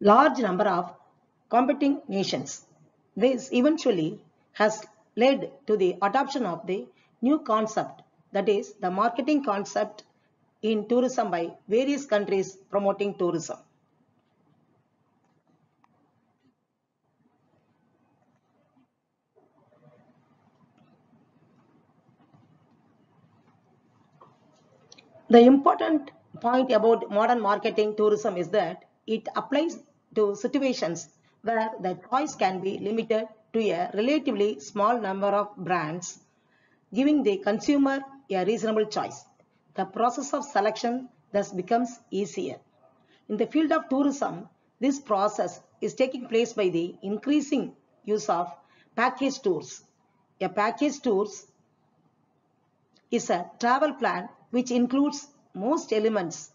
large number of competing nations. This eventually has led to the adoption of the new concept that is the marketing concept in tourism by various countries promoting tourism. The important point about modern marketing tourism is that it applies to situations where the choice can be limited to a relatively small number of brands, giving the consumer a reasonable choice. The process of selection thus becomes easier. In the field of tourism, this process is taking place by the increasing use of package tours. A package tours is a travel plan which includes most elements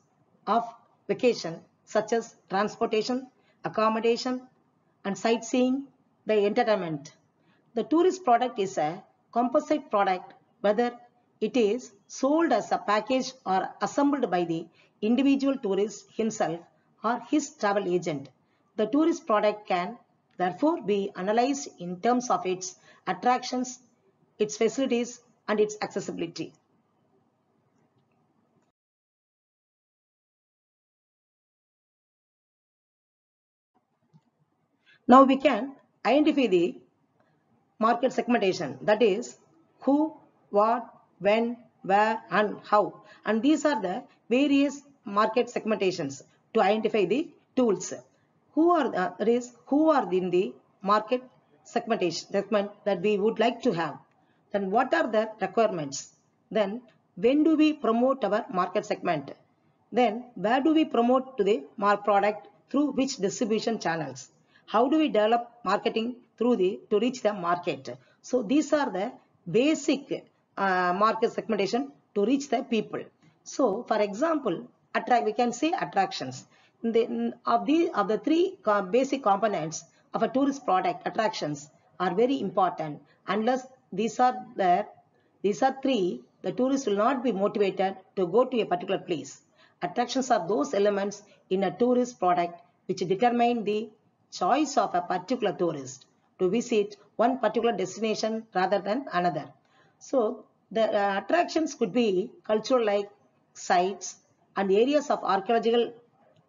of vacation such as transportation, accommodation and sightseeing, the entertainment. The tourist product is a composite product whether it is sold as a package or assembled by the individual tourist himself or his travel agent. The tourist product can therefore be analyzed in terms of its attractions, its facilities and its accessibility. Now we can identify the market segmentation that is who, what, when, where and how and these are the various market segmentations to identify the tools. Who are the, that is who are in the market segmentation segment that we would like to have. Then what are the requirements? Then when do we promote our market segment? Then where do we promote to the product through which distribution channels? How do we develop marketing through the to reach the market? So these are the basic uh, market segmentation to reach the people. So for example, attract we can say attractions. The, of the of the three basic components of a tourist product, attractions are very important. Unless these are there, these are three, the tourist will not be motivated to go to a particular place. Attractions are those elements in a tourist product which determine the choice of a particular tourist to visit one particular destination rather than another. So the uh, attractions could be cultural like sites and areas of archaeological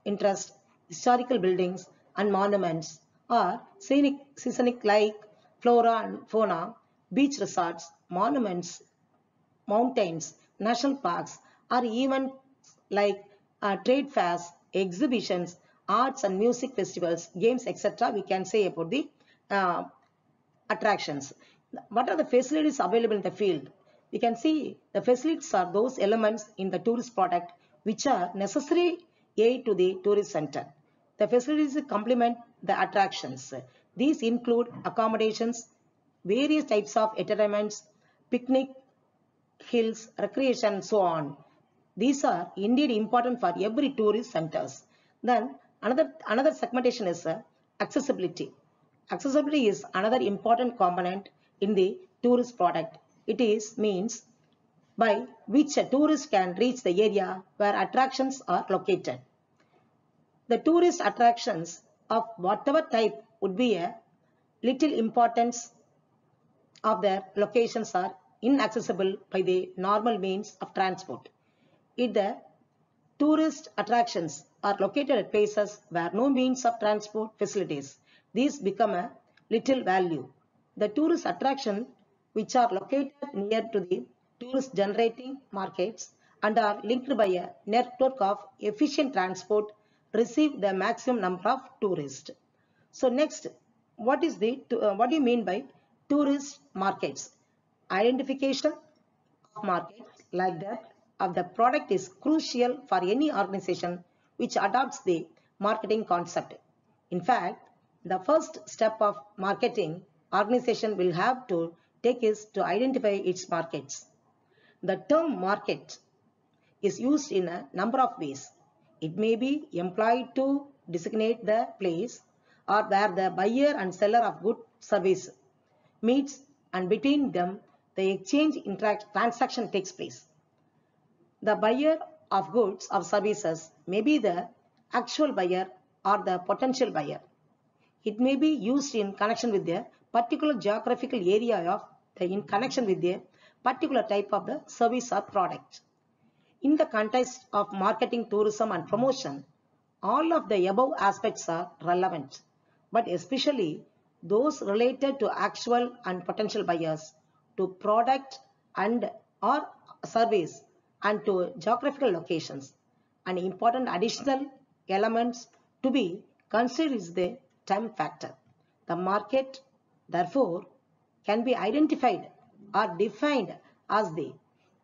interest, historical buildings and monuments or scenic, scenic like flora and fauna, beach resorts, monuments, mountains, national parks or even like uh, trade fairs, exhibitions, arts and music festivals, games, etc. We can say about the uh, attractions. What are the facilities available in the field? We can see the facilities are those elements in the tourist product which are necessary aid to the tourist center. The facilities complement the attractions. These include accommodations, various types of entertainments, picnic, hills, recreation and so on. These are indeed important for every tourist centers. Then another, another segmentation is uh, accessibility. Accessibility is another important component in the tourist product. It is means by which a tourist can reach the area where attractions are located. The tourist attractions of whatever type would be a little importance of their locations are inaccessible by the normal means of transport. If the tourist attractions are located at places where no means of transport facilities, these become a little value. The tourist attraction which are located near to the tourist generating markets and are linked by a network of efficient transport receive the maximum number of tourists. So next, what is the uh, what do you mean by tourist markets? Identification of market like that of the product is crucial for any organization which adopts the marketing concept. In fact, the first step of marketing organization will have to take is to identify its markets. The term market is used in a number of ways. It may be employed to designate the place or where the buyer and seller of good service meets and between them the exchange transaction takes place. The buyer of goods or services may be the actual buyer or the potential buyer. It may be used in connection with a particular geographical area of the in connection with a particular type of the service or product. In the context of marketing, tourism and promotion, all of the above aspects are relevant, but especially those related to actual and potential buyers, to product and or service and to geographical locations. An important additional elements to be considered is the time factor. The market, therefore, can be identified or defined as the,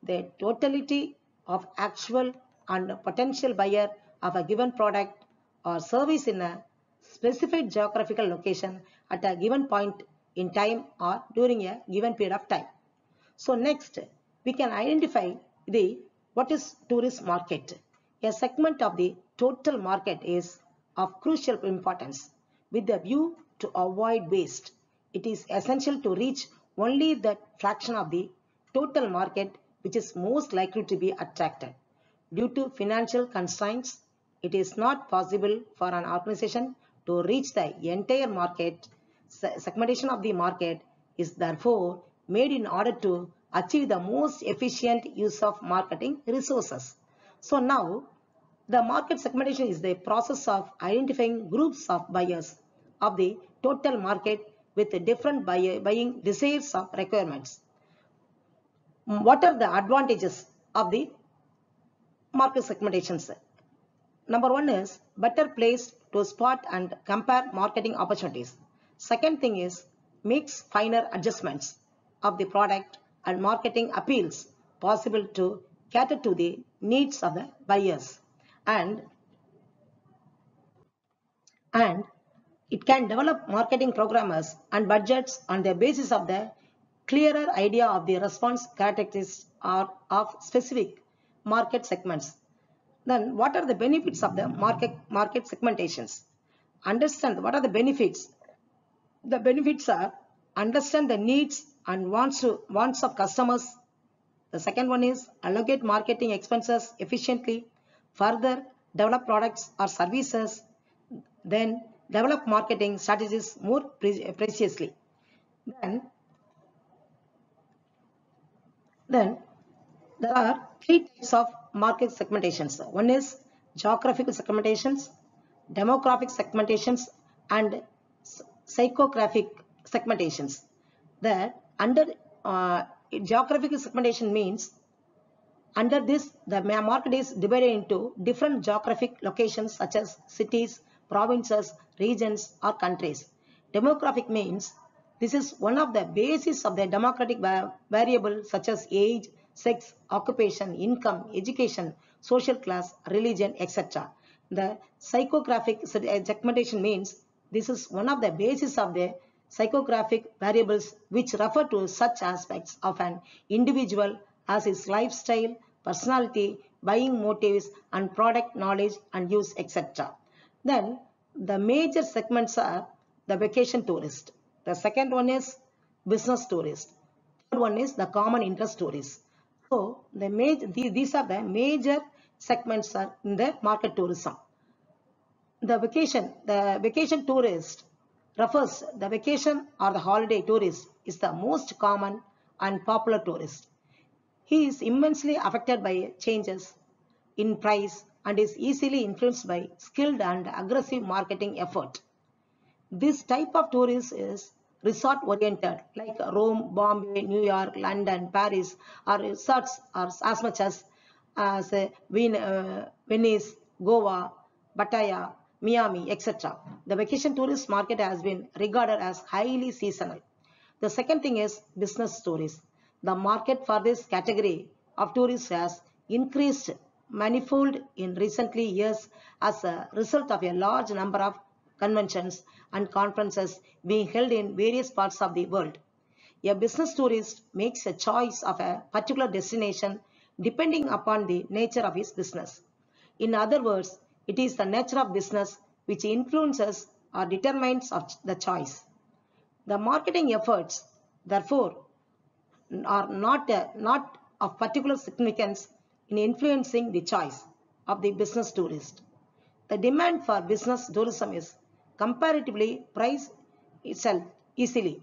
the totality of actual and potential buyer of a given product or service in a specific geographical location at a given point in time or during a given period of time. So next, we can identify the what is tourist market. A segment of the total market is of crucial importance with a view to avoid waste. It is essential to reach only that fraction of the total market which is most likely to be attracted. Due to financial constraints, it is not possible for an organization to reach the entire market. Segmentation of the market is therefore made in order to achieve the most efficient use of marketing resources. So now the market segmentation is the process of identifying groups of buyers of the total market with different buyer, buying desires of requirements. What are the advantages of the market segmentations? Number one is better place to spot and compare marketing opportunities. Second thing is makes finer adjustments of the product and marketing appeals possible to cater to the needs of the buyers and and it can develop marketing programmers and budgets on the basis of the clearer idea of the response characteristics or of specific market segments. Then what are the benefits of the market market segmentations? Understand what are the benefits. The benefits are understand the needs and wants to wants of customers. The second one is allocate marketing expenses efficiently. Further develop products or services. Then develop marketing strategies more pre preciously. Then, then there are three types of market segmentations. One is geographical segmentations, demographic segmentations, and psychographic segmentations. The under uh, geographical segmentation means under this the market is divided into different geographic locations such as cities, provinces, regions or countries. Demographic means this is one of the basis of the demographic variable such as age, sex, occupation, income, education, social class, religion, etc. The psychographic segmentation means this is one of the basis of the psychographic variables which refer to such aspects of an individual as his lifestyle, personality, buying motives and product knowledge and use etc. Then the major segments are the vacation tourist. The second one is business tourist. Third one is the common interest tourist. So the major, these are the major segments are in the market tourism. The vacation, the vacation tourist refers the vacation or the holiday tourist is the most common and popular tourist. He is immensely affected by changes in price and is easily influenced by skilled and aggressive marketing effort. This type of tourist is resort oriented like Rome, Bombay, New York, London, Paris or resorts are as much as as uh, Venice, Goa, Pattaya, Miami, etc. The vacation tourist market has been regarded as highly seasonal. The second thing is business tourists. The market for this category of tourists has increased manifold in recently years as a result of a large number of conventions and conferences being held in various parts of the world. A business tourist makes a choice of a particular destination depending upon the nature of his business. In other words, it is the nature of business which influences or determines the choice. The marketing efforts, therefore, are not, uh, not of particular significance in influencing the choice of the business tourist. the demand for business tourism is comparatively priced itself easily.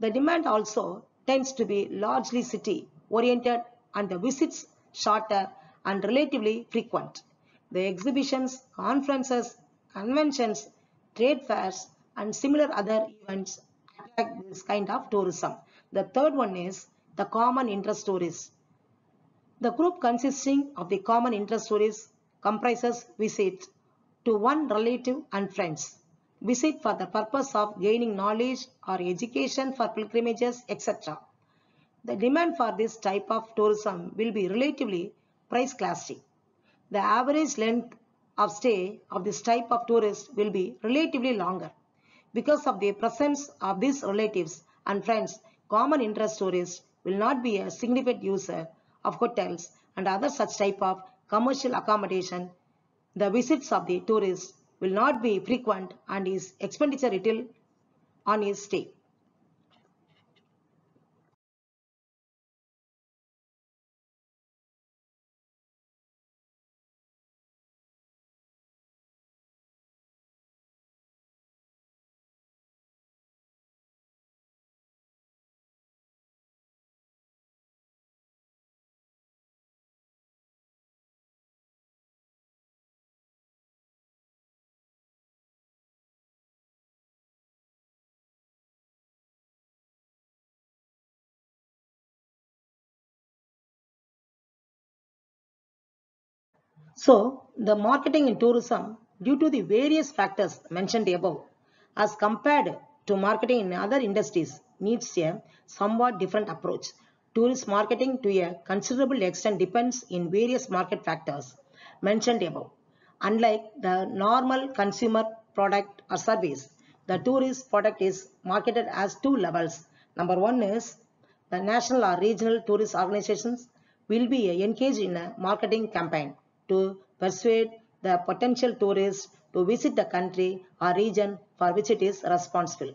The demand also tends to be largely city oriented and the visits shorter and relatively frequent. The exhibitions, conferences, conventions, trade fairs and similar other events attract this kind of tourism. The third one is the common interest tourists. The group consisting of the common interest tourists comprises visits to one relative and friends, visit for the purpose of gaining knowledge or education for pilgrimages, etc. The demand for this type of tourism will be relatively price elastic. The average length of stay of this type of tourist will be relatively longer. Because of the presence of these relatives and friends, common interest tourists will not be a significant user of hotels and other such type of commercial accommodation. The visits of the tourist will not be frequent and his expenditure little on his stay. So, the marketing in tourism, due to the various factors mentioned above, as compared to marketing in other industries, needs a somewhat different approach. Tourist marketing to a considerable extent depends in various market factors mentioned above. Unlike the normal consumer product or service, the tourist product is marketed as two levels. Number one is the national or regional tourist organizations will be engaged in a marketing campaign to persuade the potential tourists to visit the country or region for which it is responsible.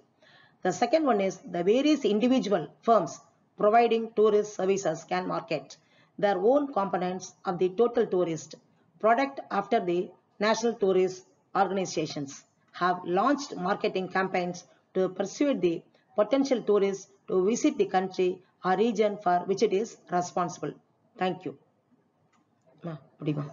The second one is the various individual firms providing tourist services can market their own components of the total tourist product after the national tourist organizations have launched marketing campaigns to persuade the potential tourists to visit the country or region for which it is responsible. Thank you. மா பிடிம்மா